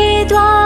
一朵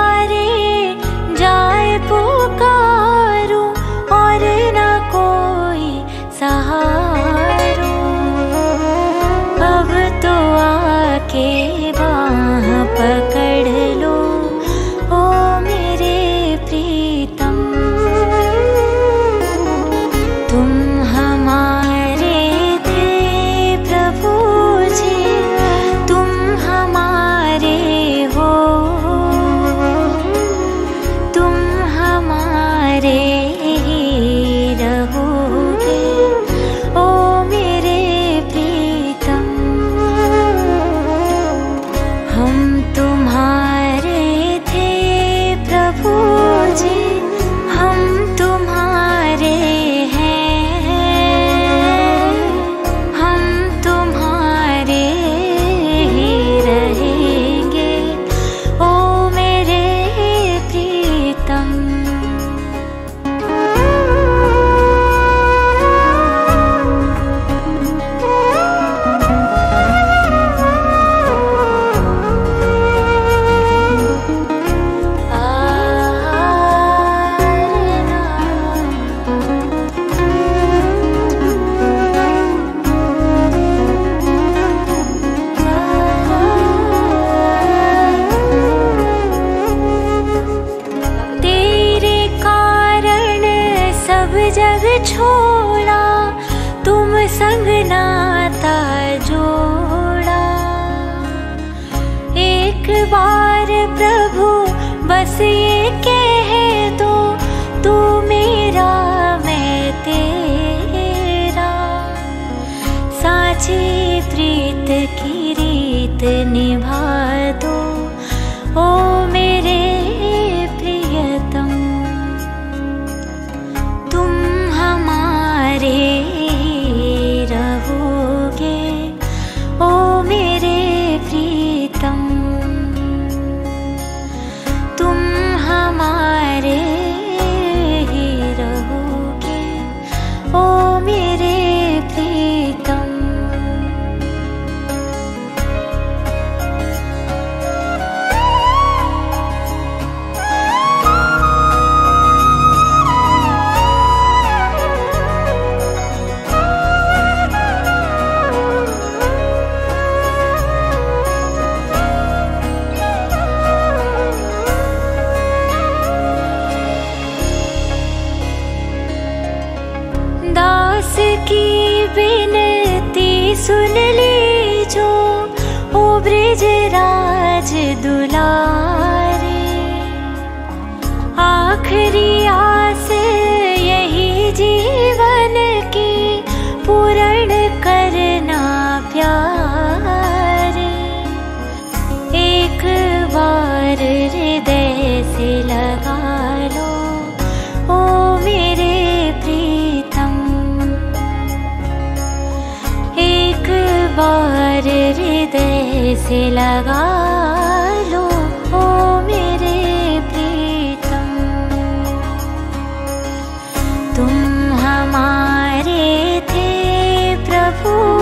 जग छोड़ा तुम संग नाता जोड़ा। एक बार प्रभु बस ये कह दो तू मेरा मैं तेरा। साची प्रीत की रीत निभा दो ओ सुन पर हृदय से लगा लो ओ मेरे प्रीतम। तुम हमारे थे प्रभु।